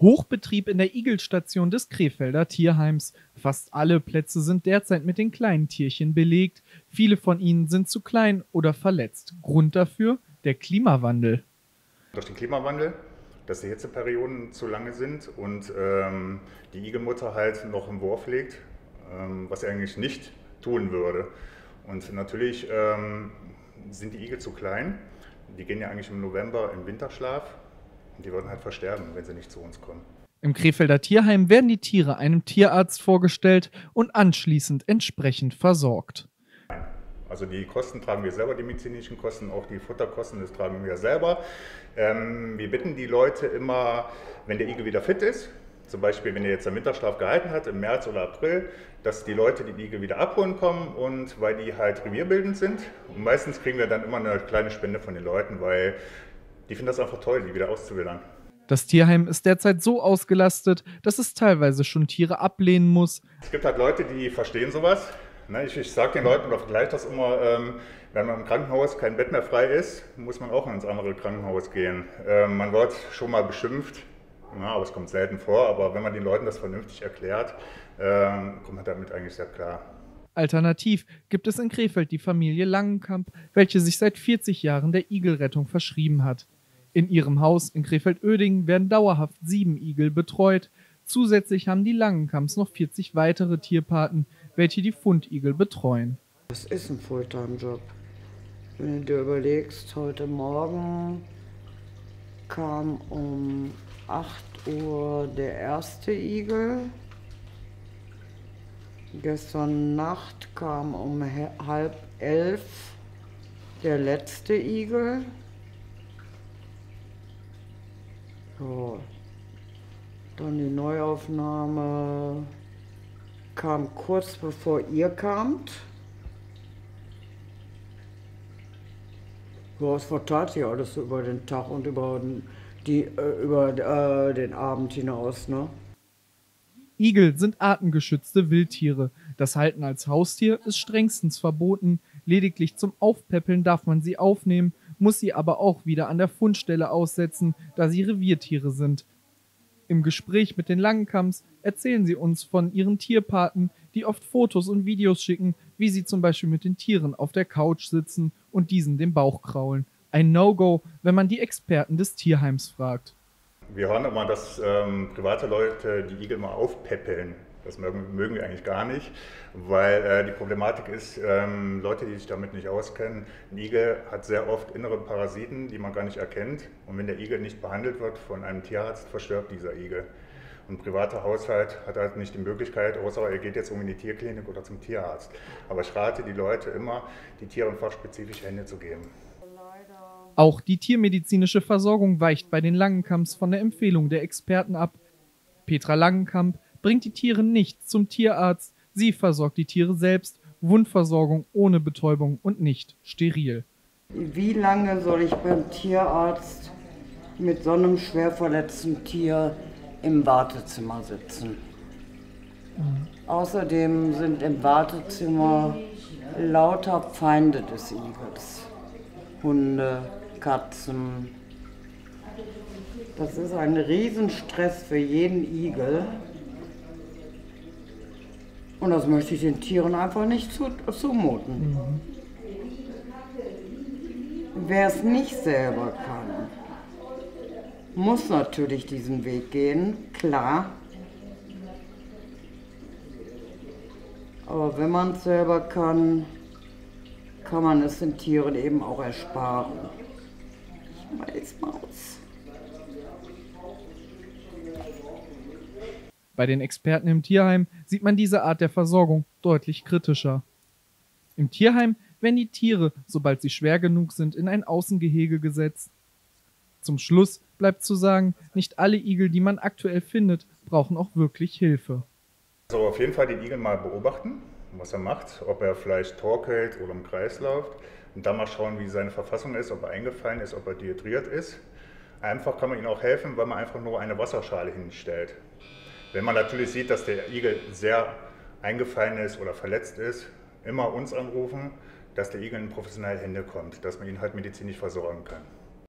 Hochbetrieb in der Igelstation des Krefelder Tierheims. Fast alle Plätze sind derzeit mit den kleinen Tierchen belegt. Viele von ihnen sind zu klein oder verletzt. Grund dafür der Klimawandel. Durch den Klimawandel, dass die Hitzeperioden zu lange sind und ähm, die Igelmutter halt noch im Wurf liegt, ähm, was sie eigentlich nicht tun würde. Und natürlich ähm, sind die Igel zu klein. Die gehen ja eigentlich im November in Winterschlaf und die würden halt versterben, wenn sie nicht zu uns kommen. Im Krefelder Tierheim werden die Tiere einem Tierarzt vorgestellt und anschließend entsprechend versorgt. Also die Kosten tragen wir selber, die medizinischen Kosten, auch die Futterkosten, das tragen wir selber. Ähm, wir bitten die Leute immer, wenn der Igel wieder fit ist, zum Beispiel wenn er jetzt einen Winterschlaf gehalten hat, im März oder April, dass die Leute die Igel wieder abholen kommen und weil die halt revierbildend sind. Und meistens kriegen wir dann immer eine kleine Spende von den Leuten, weil die finden das einfach toll, die wieder auszuwildern. Das Tierheim ist derzeit so ausgelastet, dass es teilweise schon Tiere ablehnen muss. Es gibt halt Leute, die verstehen sowas. Ne, ich, ich sage den Leuten oder vergleiche das immer, ähm, wenn man im Krankenhaus kein Bett mehr frei ist, muss man auch ins andere Krankenhaus gehen. Ähm, man wird schon mal beschimpft, ja, aber es kommt selten vor. Aber wenn man den Leuten das vernünftig erklärt, ähm, kommt man damit eigentlich sehr klar. Alternativ gibt es in Krefeld die Familie Langenkamp, welche sich seit 40 Jahren der Igelrettung verschrieben hat. In ihrem Haus in Krefeld-Oedingen werden dauerhaft sieben Igel betreut. Zusätzlich haben die Langenkamps noch 40 weitere Tierpaten, welche die Fundigel betreuen. Das ist ein Fulltime-Job. Wenn du dir überlegst, heute Morgen kam um 8 Uhr der erste Igel. Gestern Nacht kam um halb elf der letzte Igel. So. Dann die Neuaufnahme kam kurz bevor ihr kamt. Ja, es verteilt sich alles über den Tag und über den, die, äh, über, äh, den Abend hinaus. Ne? Igel sind artengeschützte Wildtiere. Das Halten als Haustier ist strengstens verboten. Lediglich zum Aufpäppeln darf man sie aufnehmen, muss sie aber auch wieder an der Fundstelle aussetzen, da sie Reviertiere sind. Im Gespräch mit den Langenkamps erzählen sie uns von ihren Tierpaten, die oft Fotos und Videos schicken, wie sie zum Beispiel mit den Tieren auf der Couch sitzen und diesen den Bauch kraulen. Ein No-Go, wenn man die Experten des Tierheims fragt. Wir hören immer, dass ähm, private Leute die Igel mal aufpäppeln. Das mögen, mögen, wir eigentlich gar nicht, weil äh, die Problematik ist, ähm, Leute, die sich damit nicht auskennen, ein Igel hat sehr oft innere Parasiten, die man gar nicht erkennt. Und wenn der Igel nicht behandelt wird von einem Tierarzt, verstirbt dieser Igel. Und ein privater Haushalt hat halt nicht die Möglichkeit, außer er geht jetzt um in die Tierklinik oder zum Tierarzt. Aber ich rate die Leute immer, die Tieren fachspezifische Hände zu geben. Auch die tiermedizinische Versorgung weicht bei den Langenkamps von der Empfehlung der Experten ab. Petra Langenkamp bringt die Tiere nicht zum Tierarzt, sie versorgt die Tiere selbst, Wundversorgung ohne Betäubung und nicht steril. Wie lange soll ich beim Tierarzt mit so einem schwer verletzten Tier im Wartezimmer sitzen? Mhm. Außerdem sind im Wartezimmer lauter Feinde des Igels. Hunde, Katzen. Das ist ein Riesenstress für jeden Igel. Und das möchte ich den Tieren einfach nicht zumuten. Mhm. Wer es nicht selber kann, muss natürlich diesen Weg gehen, klar. Aber wenn man es selber kann, kann man es den Tieren eben auch ersparen. Bei den Experten im Tierheim sieht man diese Art der Versorgung deutlich kritischer. Im Tierheim werden die Tiere, sobald sie schwer genug sind, in ein Außengehege gesetzt. Zum Schluss bleibt zu sagen, nicht alle Igel, die man aktuell findet, brauchen auch wirklich Hilfe. Also auf jeden Fall den Igel mal beobachten, was er macht, ob er vielleicht torkelt oder im Kreis läuft und dann mal schauen, wie seine Verfassung ist, ob er eingefallen ist, ob er dehydriert ist. Einfach kann man ihm auch helfen, weil man einfach nur eine Wasserschale hinstellt. Wenn man natürlich sieht, dass der Igel sehr eingefallen ist oder verletzt ist, immer uns anrufen, dass der Igel in professionelle Hände kommt, dass man ihn halt medizinisch versorgen kann.